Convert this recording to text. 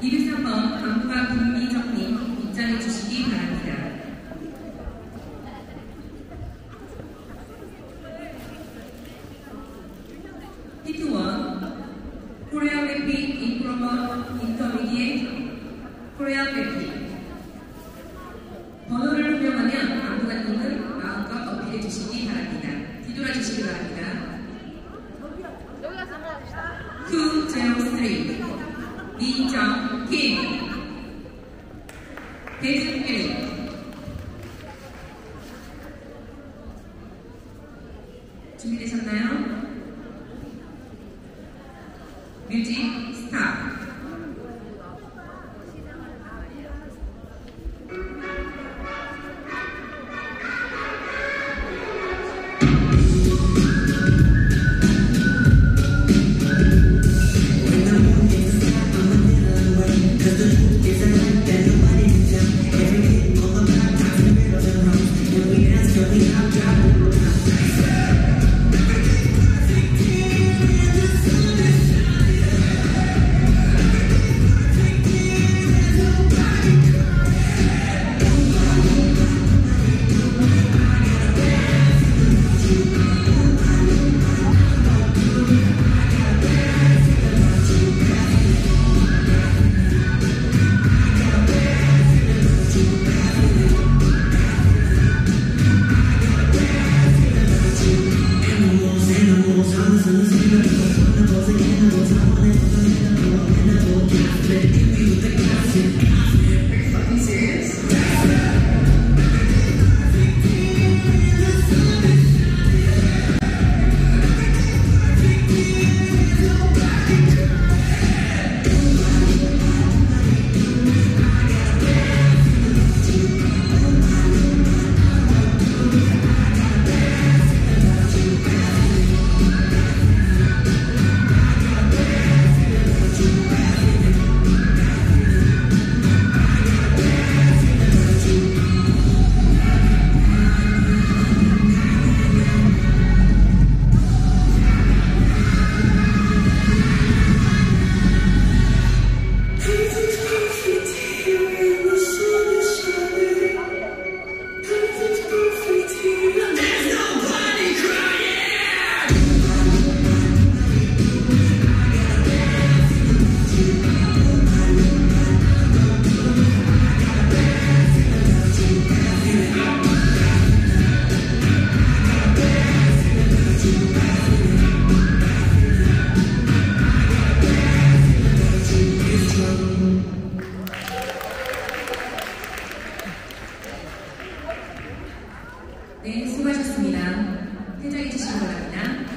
203번 안무가 김미정님 입장해 주시기 바랍니다. heat one choreography improver intermediate choreography 번호를 호명하면 안무가님은 마음껏 어필해 주시기 바랍니다. 뒤돌아 주시기 바랍니다. 여기 가서 한번 합시다. 203 이정 kim 배승일 준비되셨나요? 뮤직 스탑 네, 수고하셨습니다. 퇴장해 주시기 바랍니다.